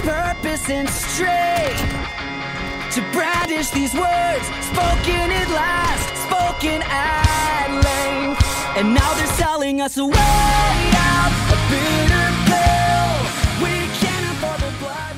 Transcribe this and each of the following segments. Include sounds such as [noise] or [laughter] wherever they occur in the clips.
purpose and strength to brandish these words spoken at last, spoken at length. And now they're selling us a way out, a bitter pill. We can't afford the blood.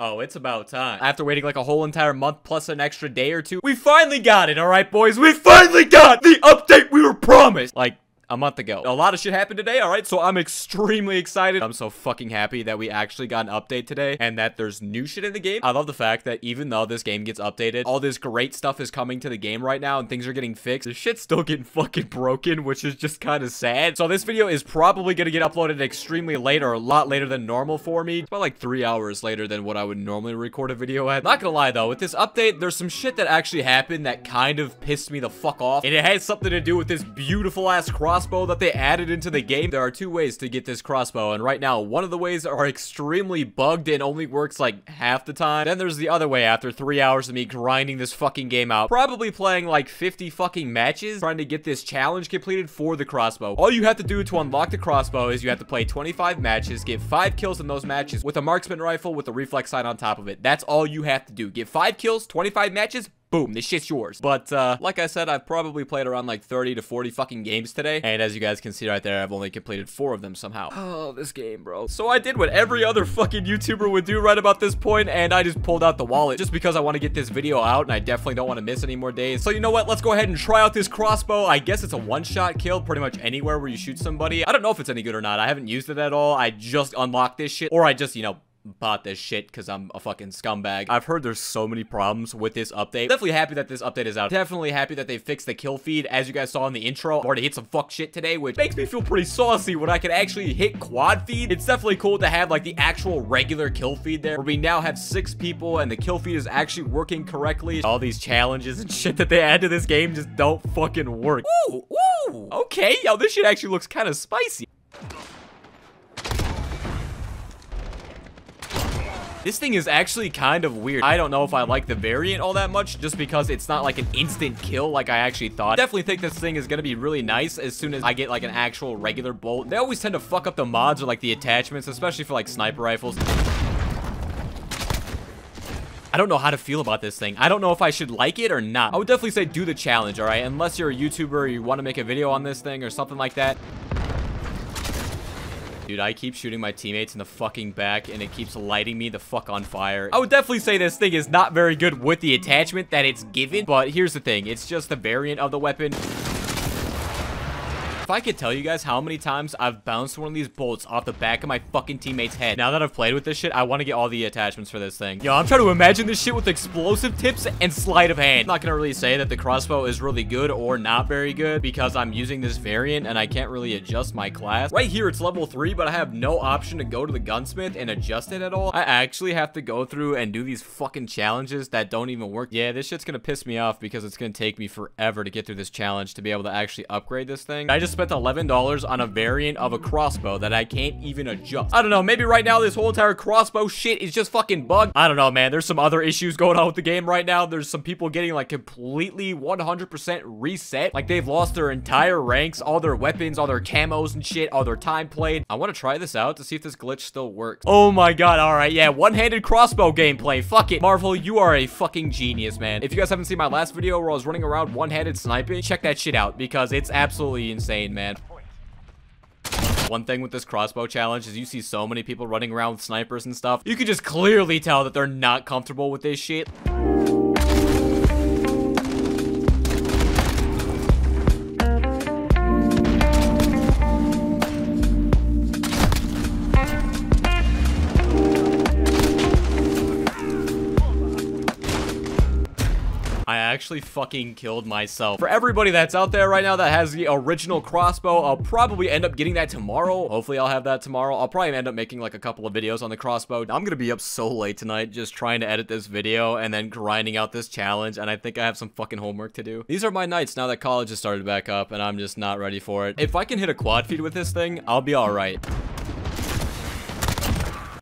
Oh, it's about time. After waiting like a whole entire month plus an extra day or two, we finally got it, alright, boys? We finally got the update we were promised! Like, a month ago. A lot of shit happened today, alright? So I'm extremely excited. I'm so fucking happy that we actually got an update today and that there's new shit in the game. I love the fact that even though this game gets updated, all this great stuff is coming to the game right now and things are getting fixed. The shit's still getting fucking broken, which is just kind of sad. So this video is probably gonna get uploaded extremely late or a lot later than normal for me. It's about like three hours later than what I would normally record a video at. Not gonna lie though, with this update, there's some shit that actually happened that kind of pissed me the fuck off. And it has something to do with this beautiful ass crossbow that they added into the game. There are two ways to get this crossbow, and right now, one of the ways are extremely bugged and only works like half the time. Then there's the other way after three hours of me grinding this fucking game out. Probably playing like 50 fucking matches trying to get this challenge completed for the crossbow. All you have to do to unlock the crossbow is you have to play 25 matches, get 5 kills in those matches with a marksman rifle with a reflex sight on top of it. That's all you have to do. Get 5 kills, 25 matches, boom, this shit's yours. But, uh, like I said, I've probably played around like 30 to 40 fucking games today. And as you guys can see right there, I've only completed four of them somehow. [sighs] Oh, this game, bro. So I did what every other fucking YouTuber would do right about this point, and I just pulled out the wallet just because I want to get this video out, and I definitely don't want to miss any more days. So you know what? Let's go ahead and try out this crossbow. I guess it's a one-shot kill pretty much anywhere where you shoot somebody. I don't know if it's any good or not. I haven't used it at all. I just unlocked this shit, or I just, you know, bought this shit because I'm a fucking scumbag. I've heard there's so many problems with this update. Definitely happy that this update is out. Definitely happy that they fixed the kill feed. As you guys saw in the intro, I've already hit some fuck shit today, which makes me feel pretty saucy when I can actually hit quad feed. It's definitely cool to have like the actual regular kill feed there, where we now have six people and the kill feed is actually working correctly. All these challenges and [laughs] shit that they add to this game just don't fucking work. Ooh, ooh, okay. Yo, this shit actually looks kind of spicy. This thing is actually kind of weird. I don't know if I like the variant all that much just because it's not like an instant kill like I actually thought. Definitely think this thing is going to be really nice as soon as I get like an actual regular bolt. They always tend to fuck up the mods or like the attachments, especially for like sniper rifles. I don't know how to feel about this thing. I don't know if I should like it or not. I would definitely say do the challenge, all right? Unless you're a YouTuber you want to make a video on this thing or something like that. Dude, I keep shooting my teammates in the fucking back, and it keeps lighting me the fuck on fire. I would definitely say this thing is not very good with the attachment that it's given, but here's the thing. It's just the variant of the weapon. If I could tell you guys how many times I've bounced one of these bolts off the back of my fucking teammate's head. Now that I've played with this shit, I want to get all the attachments for this thing. Yo, I'm trying to imagine this shit with explosive tips and sleight of hand. I'm not gonna really say that the crossbow is really good or not very good because I'm using this variant and I can't really adjust my class. Right here, it's level 3, but I have no option to go to the gunsmith and adjust it at all. I actually have to go through and do these fucking challenges that don't even work. Yeah, this shit's gonna piss me off because it's gonna take me forever to get through this challenge to be able to actually upgrade this thing. I just spent $11 on a variant of a crossbow that I can't even adjust. I don't know, maybe right now this whole entire crossbow shit is just fucking bugged. I don't know, man. There's some other issues going on with the game right now. There's some people getting like completely 100% reset. Like they've lost their entire ranks, all their weapons, all their camos and shit, all their time played. I want to try this out to see if this glitch still works. Oh my god, all right, yeah, one-handed crossbow gameplay. Fuck it. Marvel, you are a fucking genius, man. If you guys haven't seen my last video where I was running around one-handed sniping, check that shit out because it's absolutely insane, man. One thing with this crossbow challenge is you see so many people running around with snipers and stuff. You can just clearly tell that they're not comfortable with this shit. Actually fucking killed myself. For everybody that's out there right now that has the original crossbow, I'll probably end up getting that tomorrow. Hopefully I'll have that tomorrow. I'll probably end up making like a couple of videos on the crossbow. I'm gonna be up so late tonight just trying to edit this video and then grinding out this challenge and I think I have some fucking homework to do. These are my nights now that college has started back up and I'm just not ready for it. If I can hit a quad feed with this thing, I'll be alright.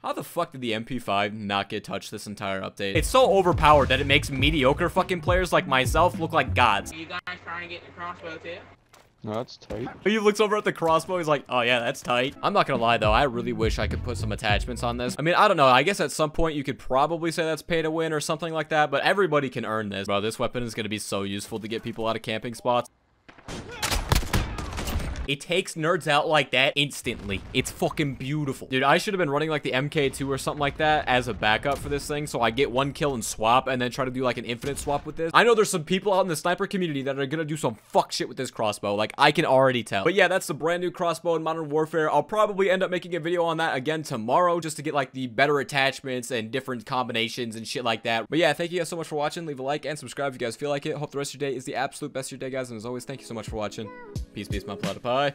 How the fuck did the MP5 not get touched this entire update? It's so overpowered that it makes mediocre fucking players like myself look like gods. You guys trying to get the crossbow tip? No, that's tight. [laughs] He looks over at the crossbow. He's like, oh yeah, that's tight. I'm not gonna lie though. I really wish I could put some attachments on this. I mean, I don't know. I guess at some point you could probably say that's pay to win or something like that, but everybody can earn this. Bro, this weapon is gonna be so useful to get people out of camping spots. It takes nerds out like that instantly. It's fucking beautiful. Dude, I should have been running like the MK2 or something like that as a backup for this thing. So I get one kill and swap and then try to do like an infinite swap with this. I know there's some people out in the sniper community that are gonna do some fuck shit with this crossbow. Like I can already tell. But yeah, that's the brand new crossbow in Modern Warfare. I'll probably end up making a video on that again tomorrow just to get like the better attachments and different combinations and shit like that. But yeah, thank you guys so much for watching. Leave a like and subscribe if you guys feel like it. Hope the rest of your day is the absolute best of your day, guys. And as always, thank you so much for watching. Peace, peace, my platypi. Bye.